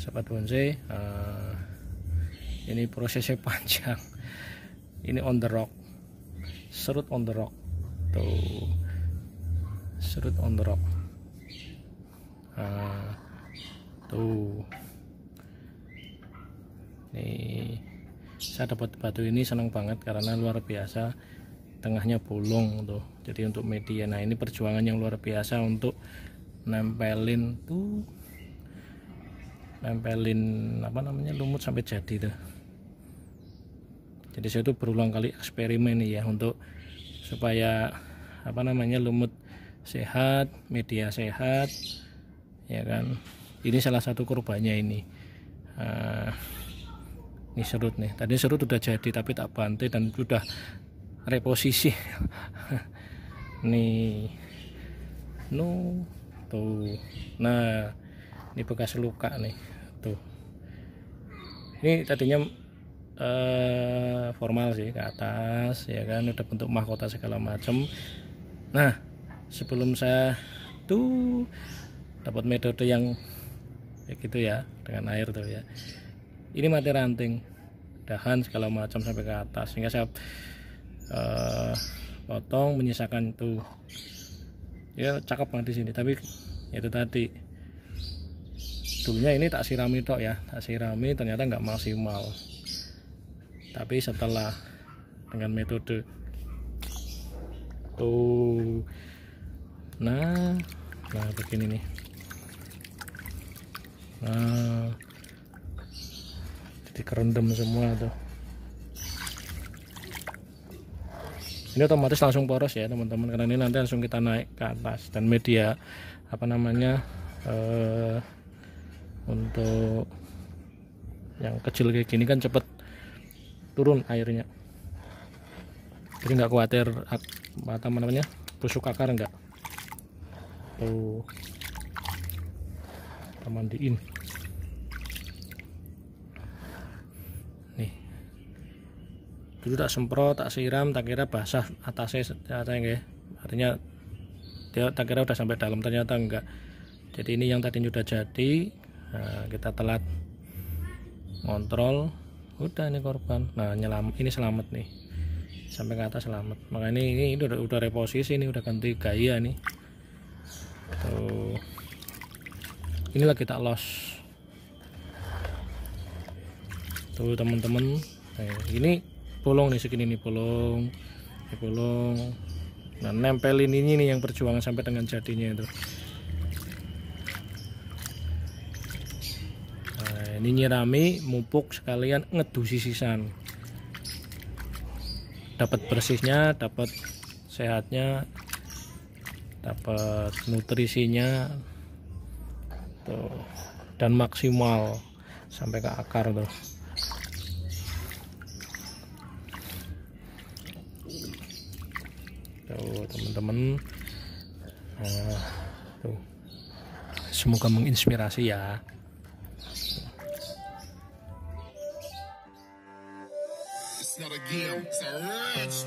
sahabat bonsai uh, ini prosesnya panjang. Ini on the rock. Serut on the rock. Tuh. Serut on the rock. Uh, tuh. Ini saya dapat batu ini senang banget karena luar biasa. Tengahnya bolong tuh. Jadi untuk media. Nah ini perjuangan yang luar biasa untuk nempelin tuh nempelin apa namanya lumut sampai jadi tuh. Jadi saya tuh berulang kali eksperimen ya untuk supaya apa namanya lumut sehat media sehat ya kan. Ini salah satu korbannya ini. Uh, ini serut nih. Tadi serut udah jadi tapi tak bantai dan sudah reposisi. Nih. No tuh. Nah ini bekas luka nih. Tuh. Ini tadinya eh, formal sih ke atas ya kan. Udah bentuk mahkota segala macam nah sebelum saya tuh dapat metode yang kayak gitu ya dengan air tuh ya. Ini mati ranting dahan segala macam sampai ke atas sehingga saya eh, potong menyisakan tuh. Ya cakep banget di sini. Tapi itu tadi dulunya ini tak sirami tok ya. Tak sirami ternyata nggak maksimal. Tapi setelah dengan metode tuh nah nah begini nih. Nah jadi kerendam semua tuh. Ini otomatis langsung poros ya teman-teman karena ini nanti langsung kita naik ke atas. Dan media apa namanya eh, untuk yang kecil kayak gini kan cepet turun airnya. Jadi nggak khawatir apa namanya busuk akar enggak tuh. Kita mandiin. Dulu tak semprot tak siram tak kira basah atasnya ternyata ya artinya dia tak kira udah sampai dalam ternyata enggak jadi ini yang tadi sudah jadi nah, kita telat ngontrol. Udah ini korban. Nah nyelam ini selamat nih. Sampai ke atas selamat. Maka ini, ini udah, udah reposisi ini udah ganti gaya nih. Tuh. Inilah kita los. Tuh teman-teman. Nah, ini bolong nih segini nih bolong ini bolong nah nempelin ini nih yang perjuangan sampai dengan jadinya itu nah, ini nyirami mupuk sekalian ngedusi sisan. Dapat bersihnya dapat sehatnya dapat nutrisinya tuh dan maksimal sampai ke akar tuh. Tuh teman-teman. Nah, tuh. Semoga menginspirasi ya here. So let's